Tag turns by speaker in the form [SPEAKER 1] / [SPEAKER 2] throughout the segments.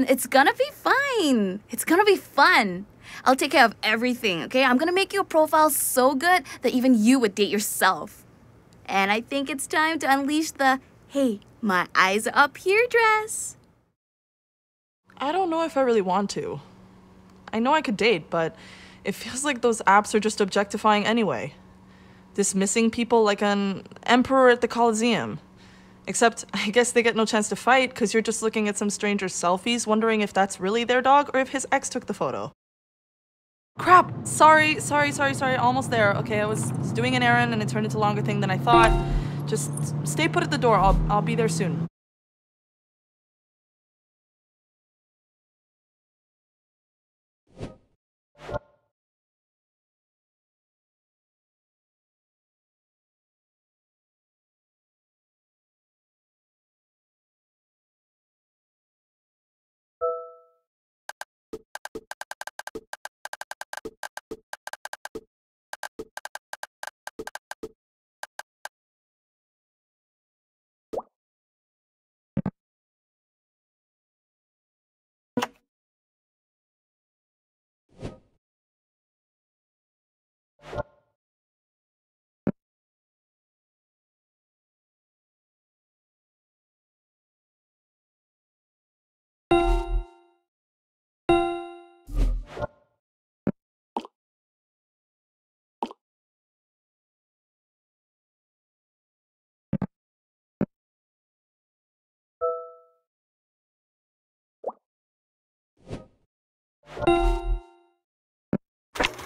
[SPEAKER 1] on. It's gonna be fine. It's gonna be fun. I'll take care of everything, okay? I'm gonna make your profile so good that even you would date yourself. And I think it's time to unleash the hey, my eyes are up here dress.
[SPEAKER 2] I don't know if I really want to. I know I could date, but it feels like those apps are just objectifying anyway. Dismissing people like an emperor at the Colosseum. Except, I guess they get no chance to fight because you're just looking at some stranger's selfies, wondering if that's really their dog or if his ex took the photo. Crap! Sorry, sorry, sorry, sorry, almost there. Okay, I was doing an errand and it turned into a longer thing than I thought. Just stay put at the door, I'll, I'll be there soon.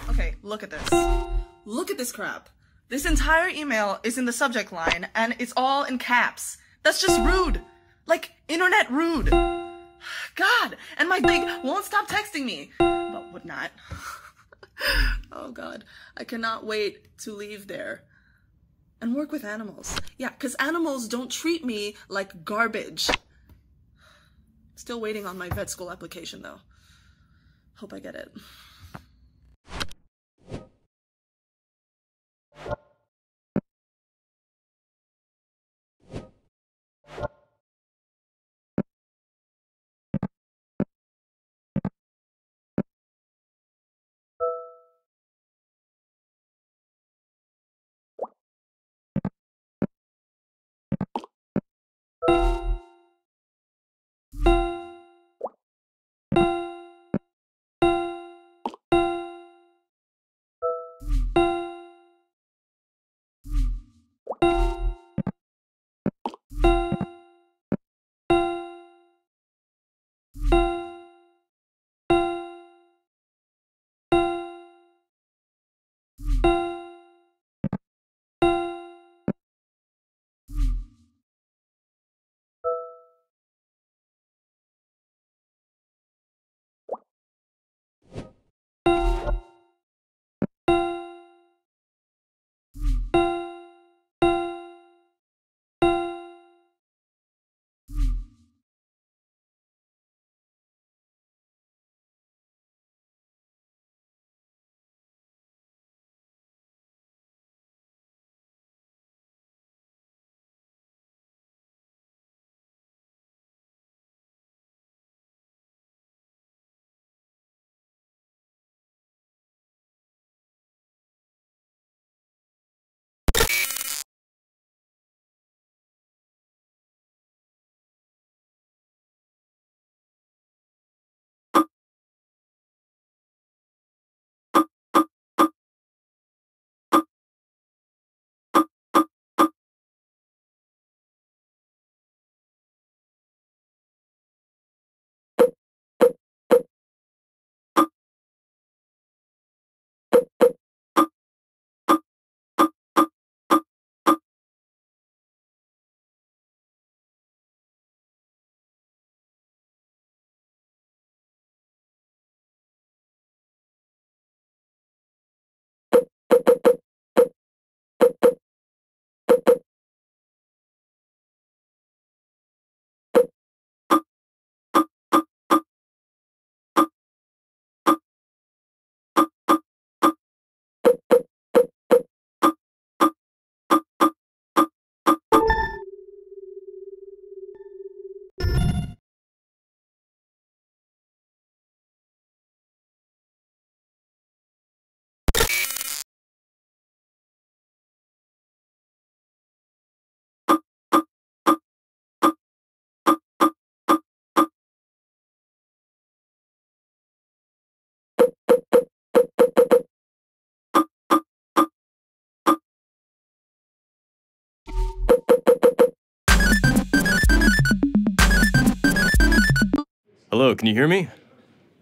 [SPEAKER 2] Okay, look at this. Look at this crap. This entire email is in the subject line and it's all in caps. That's just rude. Like, internet rude. God, and my thing won't stop texting me. But would not. oh god, I cannot wait to leave there and work with animals. Yeah, because animals don't treat me like garbage. Still waiting on my vet school application though. Hope I get it.
[SPEAKER 3] Hello, can you hear me?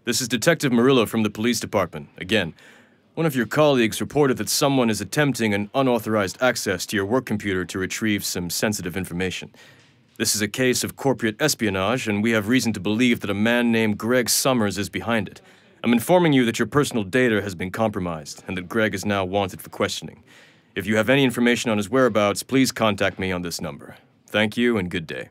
[SPEAKER 3] This is Detective Murillo from the police department. Again, one of your colleagues reported that someone is attempting an unauthorized access to your work computer to retrieve some sensitive information. This is a case of corporate espionage, and we have reason to believe that a man named Greg Summers is behind it. I'm informing you that your personal data has been compromised, and that Greg is now wanted for questioning. If you have any information on his whereabouts, please contact me on this number. Thank you, and good day.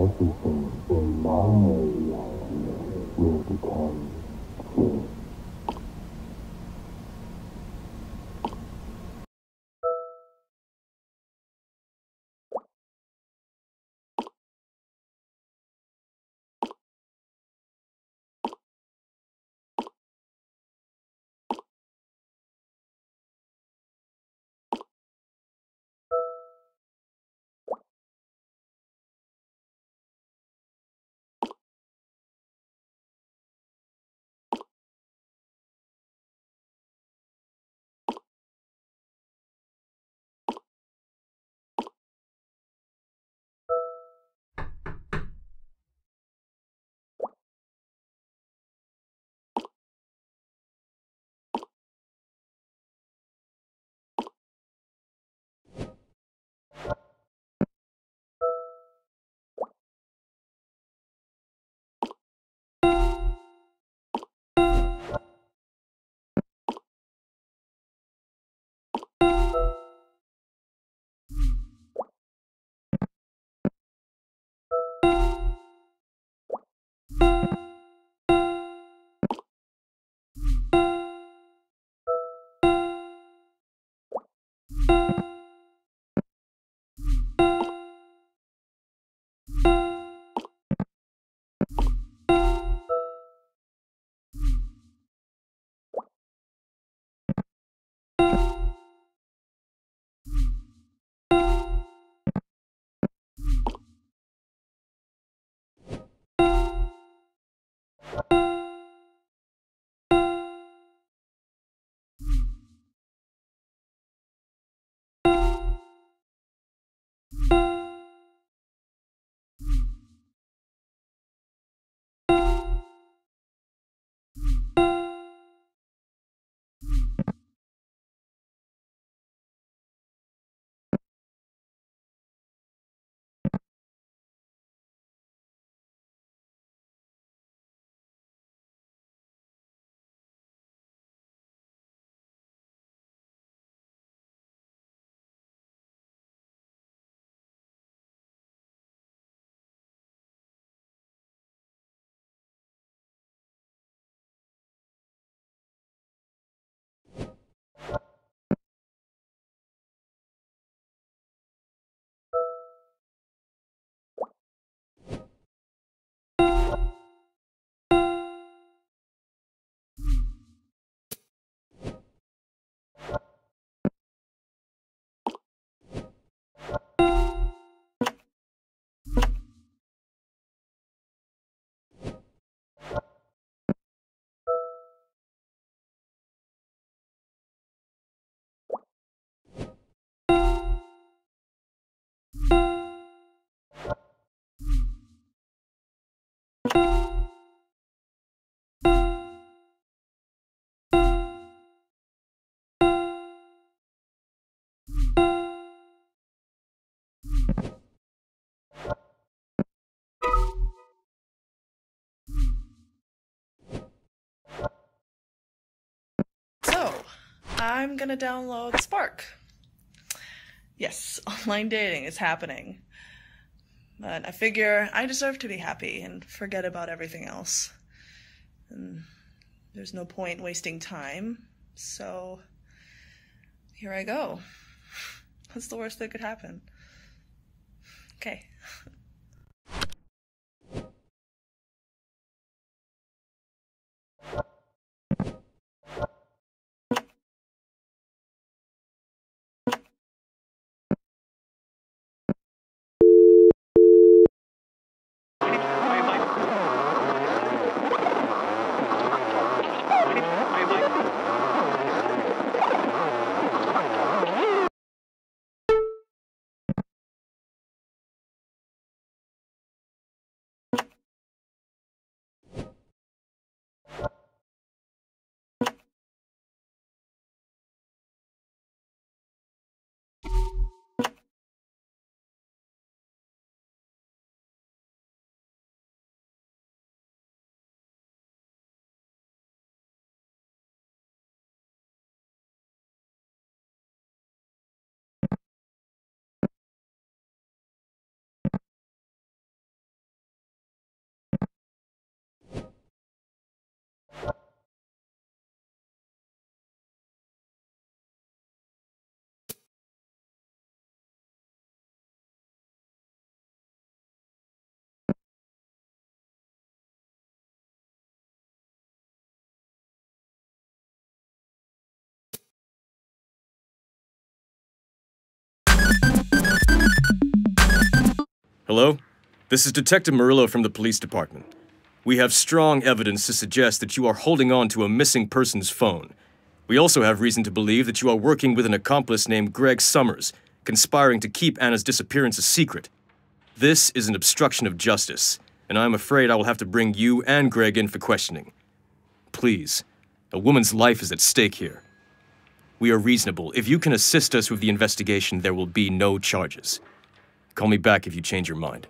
[SPEAKER 3] Everything in my reality will become true.
[SPEAKER 2] I'm gonna download Spark. Yes, online dating is happening. But I figure I deserve to be happy and forget about everything else. And there's no point wasting time, so here I go. What's the worst that could happen? Okay.
[SPEAKER 3] Hello? This is Detective Murillo from the police department. We have strong evidence to suggest that you are holding on to a missing person's phone. We also have reason to believe that you are working with an accomplice named Greg Summers, conspiring to keep Anna's disappearance a secret. This is an obstruction of justice, and I'm afraid I will have to bring you and Greg in for questioning. Please, a woman's life is at stake here. We are reasonable. If you can assist us with the investigation, there will be no charges. Call me back if you change your mind.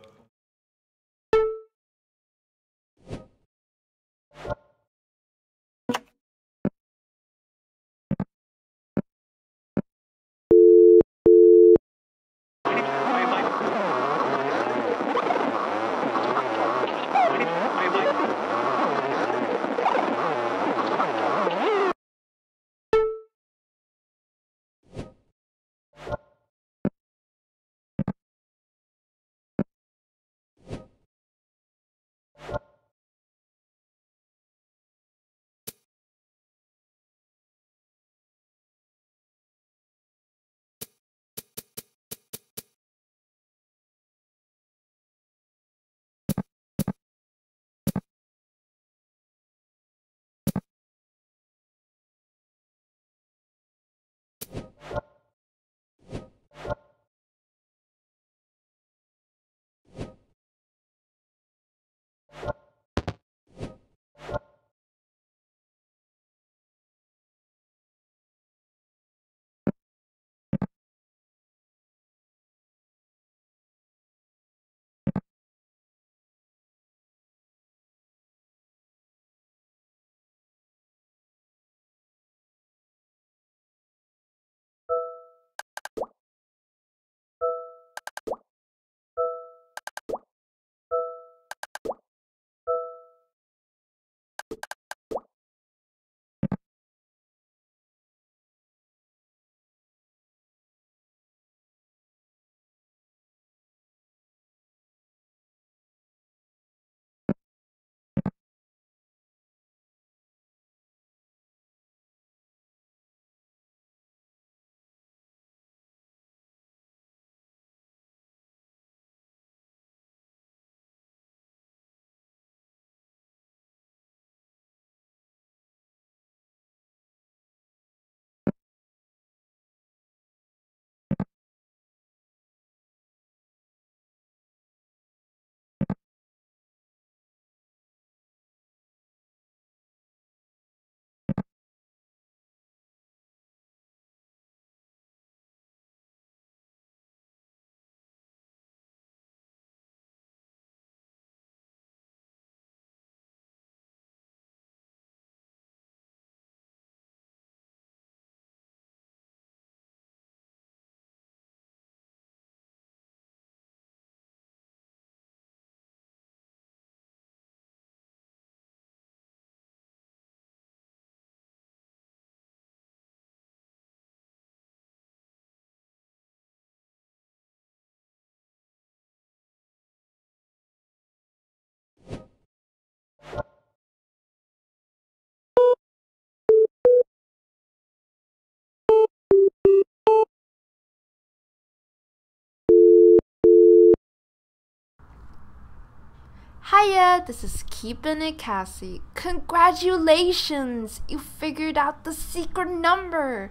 [SPEAKER 4] Hiya, this is Keeping It Cassie. Congratulations! You figured out the secret number!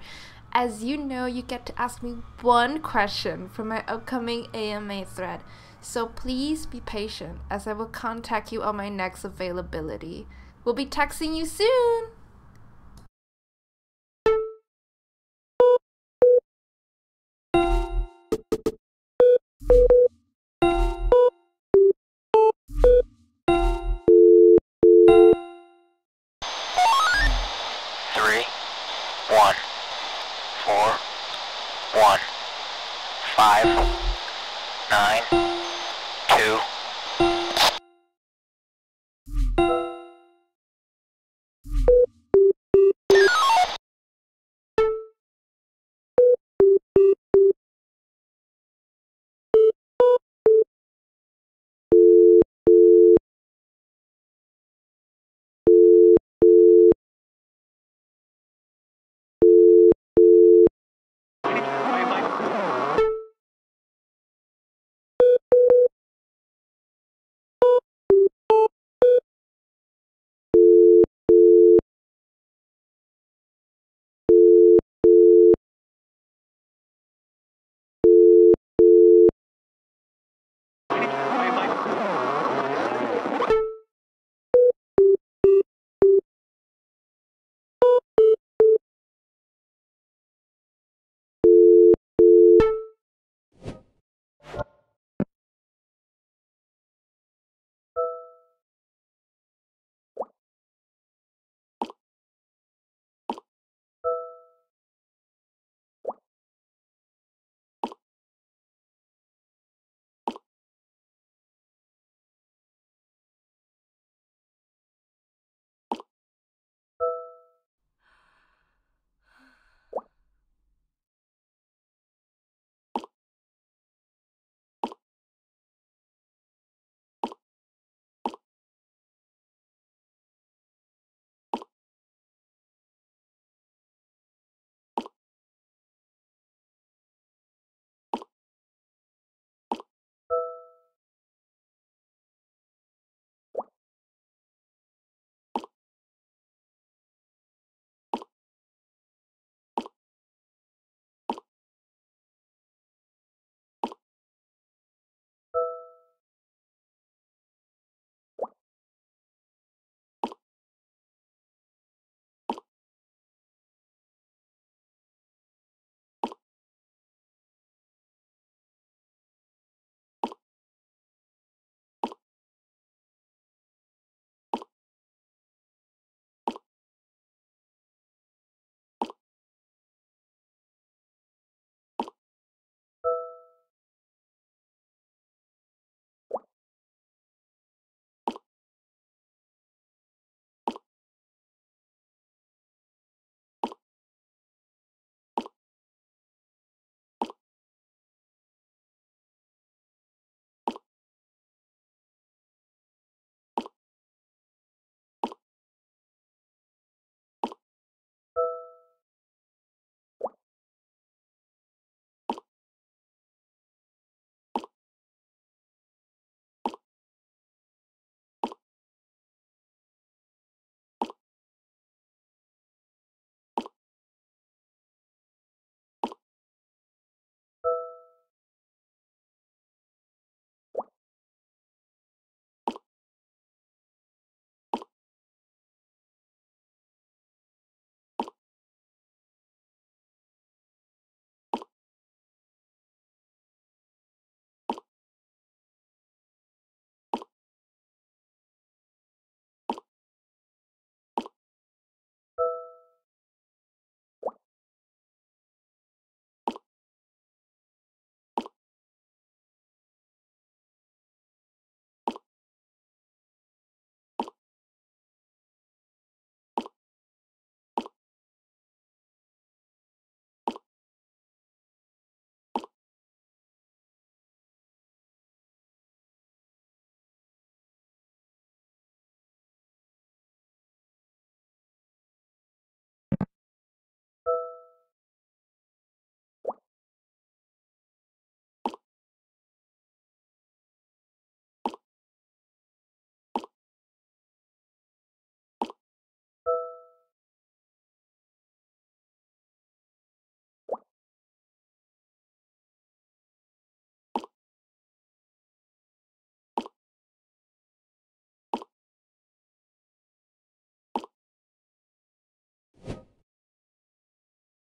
[SPEAKER 4] As you know, you get to ask me one question for my upcoming AMA thread. So please be patient as I will contact you on my next availability. We'll be texting you soon!
[SPEAKER 5] Five, nine,